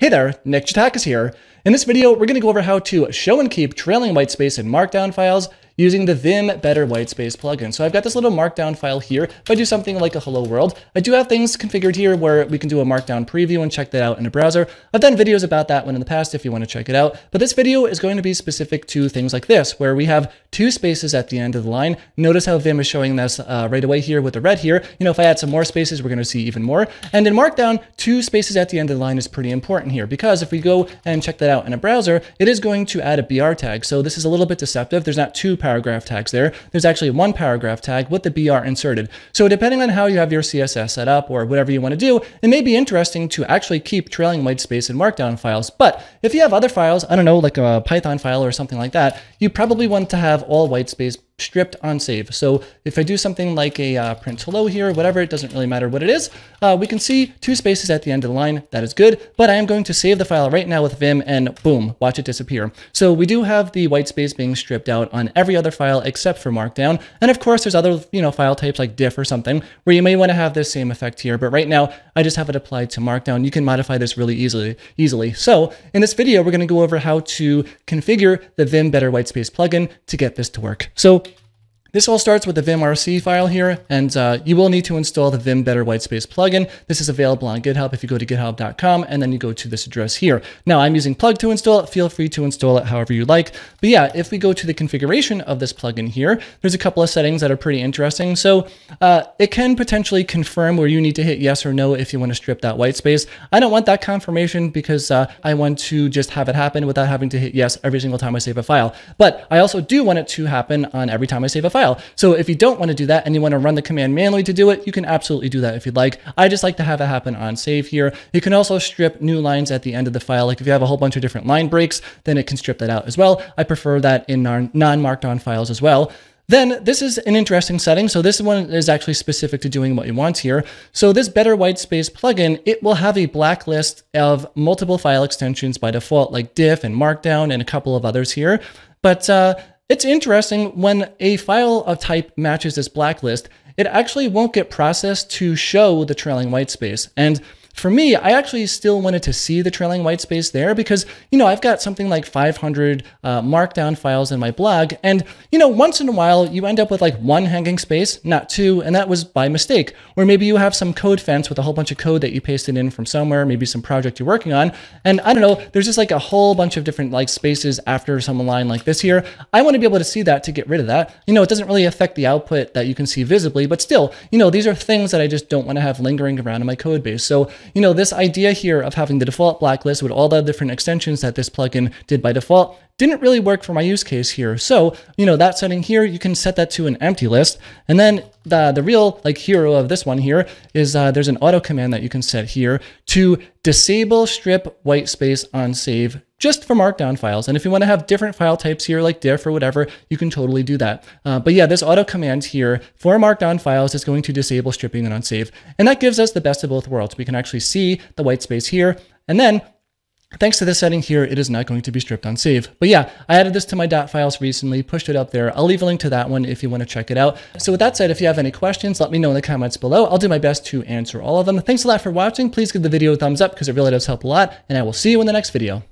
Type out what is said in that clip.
Hey there, Nick Janetakis here. In this video, we're going to go over how to show and keep trailing whitespace in Markdown files using the Vim Better Whitespace plugin. So I've got this little markdown file here. If I do something like a hello world, I do have things configured here where we can do a markdown preview and check that out in a browser. I've done videos about that one in the past if you want to check it out. But this video is going to be specific to things like this, where we have two spaces at the end of the line. Notice how Vim is showing this uh, right away here with the red here. You know, if I add some more spaces, we're going to see even more. And in Markdown, two spaces at the end of the line is pretty important here because if we go and check that out in a browser, it is going to add a BR tag. So this is a little bit deceptive. There's not two paragraph tags there. There's actually one paragraph tag with the BR inserted. So depending on how you have your CSS set up or whatever you want to do, it may be interesting to actually keep trailing white space in Markdown files. But if you have other files, I don't know, like a Python file or something like that, you probably want to have all white space stripped on save. So if I do something like a uh, print hello here, whatever, it doesn't really matter what it is, uh, we can see two spaces at the end of the line. That is good, but I am going to save the file right now with Vim and boom, watch it disappear. So we do have the white space being stripped out on every other file except for Markdown. And of course, there's other you know file types like diff or something where you may want to have this same effect here. But right now, I just have it applied to Markdown. You can modify this really easily. easily. So in this video, we're going to go over how to configure the Vim Better Whitespace plugin to get this to work. So this all starts with the vimrc file here, and uh, you will need to install the Vim Better Whitespace plugin. This is available on GitHub if you go to github.com, and then you go to this address here. Now, I'm using Plug to install it. Feel free to install it however you like. But yeah, if we go to the configuration of this plugin here, there's a couple of settings that are pretty interesting. So uh, it can potentially confirm where you need to hit yes or no if you want to strip that whitespace. I don't want that confirmation because uh, I want to just have it happen without having to hit yes every single time I save a file. But I also do want it to happen on every time I save a file file. So if you don't want to do that and you want to run the command manually to do it, you can absolutely do that if you'd like. I just like to have it happen on save here. You can also strip new lines at the end of the file. Like if you have a whole bunch of different line breaks, then it can strip that out as well. I prefer that in our non-markdown files as well. Then this is an interesting setting. So this one is actually specific to doing what you want here. So this Better White Space plugin, it will have a blacklist of multiple file extensions by default, like diff and markdown and a couple of others here. But uh, it's interesting when a file of type matches this blacklist, it actually won't get processed to show the trailing whitespace. And for me, I actually still wanted to see the trailing white space there because, you know, I've got something like 500 uh, markdown files in my blog. And, you know, once in a while you end up with like one hanging space, not two, and that was by mistake. Or maybe you have some code fence with a whole bunch of code that you pasted in from somewhere, maybe some project you're working on. And I don't know, there's just like a whole bunch of different like spaces after some line like this here. I want to be able to see that to get rid of that. You know, it doesn't really affect the output that you can see visibly, but still, you know, these are things that I just don't want to have lingering around in my code base. So you know, this idea here of having the default blacklist with all the different extensions that this plugin did by default didn't really work for my use case here. So, you know, that setting here, you can set that to an empty list. And then the, the real like hero of this one here is uh, there's an auto command that you can set here to disable strip white space on save just for markdown files. And if you want to have different file types here, like diff or whatever, you can totally do that. Uh, but yeah, this auto command here for markdown files is going to disable stripping and unsave. And that gives us the best of both worlds. We can actually see the white space here. And then Thanks to this setting here, it is not going to be stripped on save. But yeah, I added this to my dot files recently, pushed it up there. I'll leave a link to that one if you want to check it out. So with that said, if you have any questions, let me know in the comments below. I'll do my best to answer all of them. Thanks a lot for watching. Please give the video a thumbs up because it really does help a lot. And I will see you in the next video.